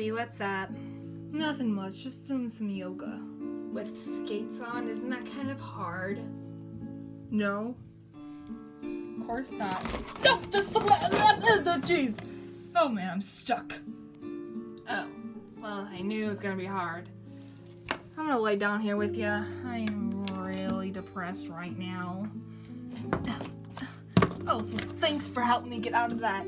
Abbey, what's up? Nothing much, just doing some yoga. With skates on, isn't that kind of hard? No. Of course not. No, just the jeez. Oh man, I'm stuck. Oh, well, I knew it was gonna be hard. I'm gonna lay down here with you. I'm really depressed right now. Oh, thanks for helping me get out of that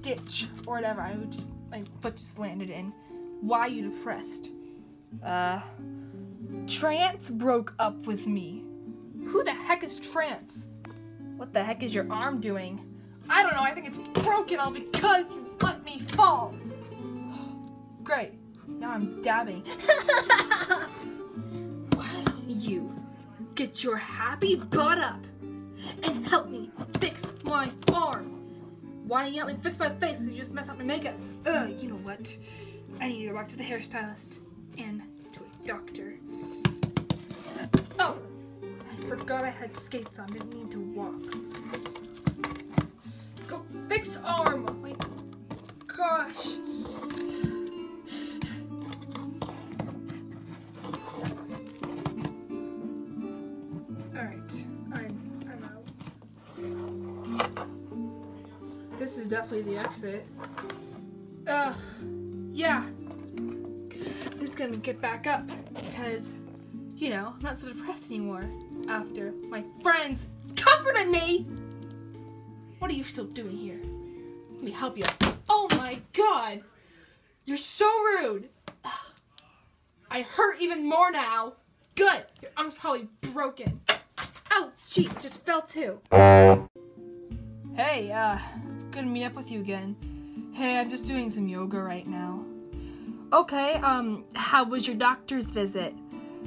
ditch or whatever. I just my foot just landed in. Why you depressed? Uh, Trance broke up with me. Who the heck is Trance? What the heck is your arm doing? I don't know. I think it's broken all because you let me fall. Great. Now I'm dabbing. Why don't you get your happy butt up and help me fix my arm? Why don't you help me fix my face? You just messed up my makeup. Uh, Ugh, you know what? I need to go back to the hairstylist and to a doctor. Oh, I forgot I had skates on. Didn't need to walk. Go fix arm. Oh my gosh. This is definitely the exit. Ugh. Yeah. I'm just gonna get back up because, you know, I'm not so depressed anymore after my friends comforted me. What are you still doing here? Let me help you. Oh my god! You're so rude! Ugh. I hurt even more now. Good! Your arm's probably broken. Oh, gee, just fell too. Hey, uh, to meet up with you again. Hey, I'm just doing some yoga right now. Okay, um, how was your doctor's visit?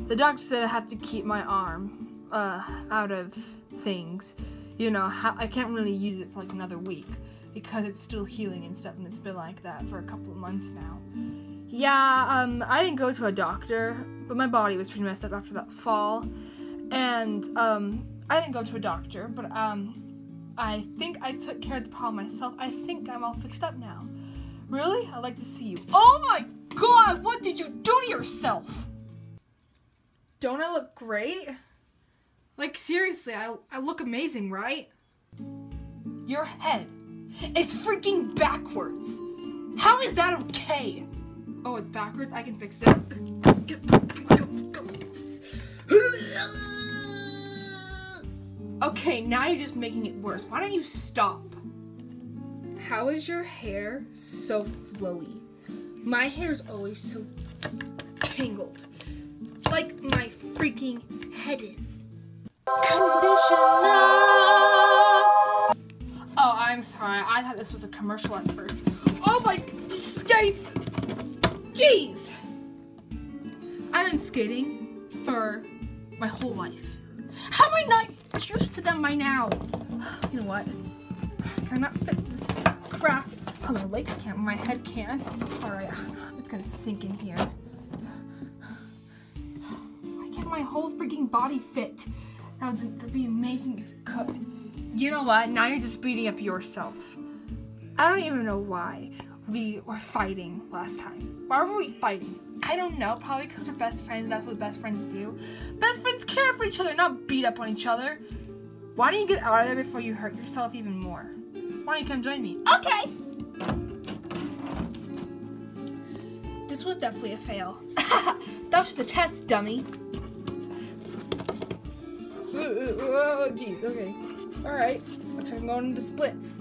The doctor said I have to keep my arm, uh, out of things. You know, ha- I can't really use it for like another week because it's still healing and stuff, and it's been like that for a couple of months now. Yeah, um, I didn't go to a doctor, but my body was pretty messed up after that fall, and um, I didn't go to a doctor, but um, I think I took care of the problem myself. I think I'm all fixed up now. Really? I'd like to see you. Oh my god, what did you do to yourself? Don't I look great? Like, seriously, I, I look amazing, right? Your head is freaking backwards. How is that okay? Oh, it's backwards? I can fix it. Okay, now you're just making it worse. Why don't you stop? How is your hair so flowy? My hair is always so tangled. Like my freaking head is. Conditioner! Oh, I'm sorry. I thought this was a commercial at first. Oh my skates! Jeez! I've been skating for my whole life. How am I not used to them by now? You know what? Can I not fit this crap? Oh, my legs can't, my head can't. Alright, I'm just gonna sink in here. Why can't my whole freaking body fit? That would be amazing if it could. You know what? Now you're just beating up yourself. I don't even know why we were fighting last time. Why were we fighting? I don't know. Probably because we're best friends and that's what best friends do. Best friends care for each other, not beat up on each other. Why don't you get out of there before you hurt yourself even more? Why don't you come join me? Okay! This was definitely a fail. that was just a test, dummy. Oh, jeez, okay. Alright, looks like I'm going into splits.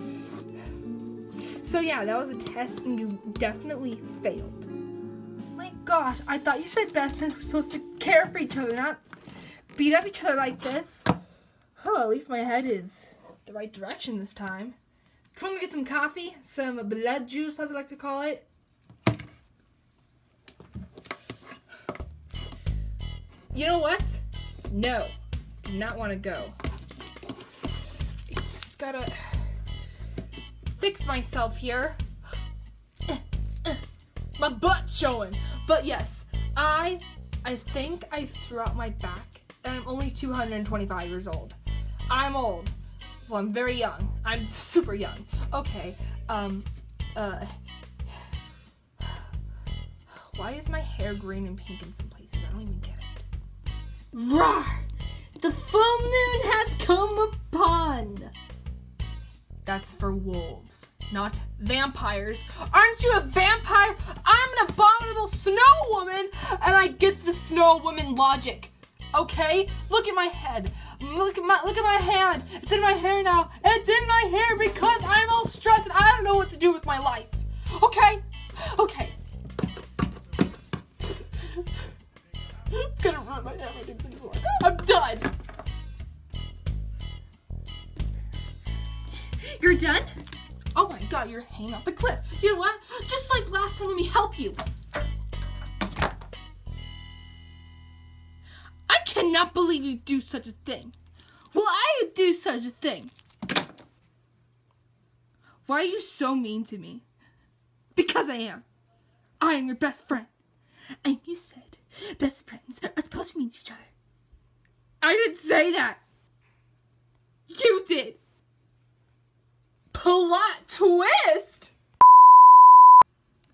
So yeah, that was a test and you definitely failed. Gosh, I thought you said best friends were supposed to care for each other, not beat up each other like this. Oh, at least my head is the right direction this time. Want to get some coffee? Some blood juice, as I like to call it. You know what? No. Do not want to go. Just gotta fix myself here. My butt's showing. But yes, I I think I threw out my back and I'm only 225 years old. I'm old. Well, I'm very young. I'm super young. Okay. Um uh Why is my hair green and pink in some places? I don't even get it. Roar! The full moon has come upon. That's for wolves, not vampires. Aren't you a vampire? I'm an abominable snow woman, and I get the snow woman logic. Okay? Look at my head. Look at my look at my hand. It's in my hair now. It's in my hair because I'm all stressed and I don't know what to do with my life. Okay? Okay. I'm gonna ruin my handwriting anymore. I'm done. You're done? God, you're hanging off the cliff. You know what? Just like last time, let me help you. I cannot believe you do such a thing. Well, I do such a thing. Why are you so mean to me? Because I am. I am your best friend. And you said best friends are supposed to mean to each other. I didn't say that. You did. Plot twist!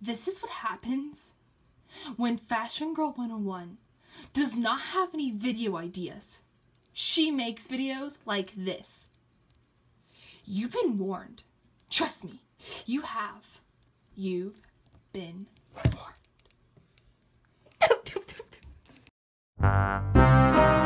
This is what happens when Fashion Girl 101 does not have any video ideas. She makes videos like this. You've been warned. Trust me, you have. You've been warned.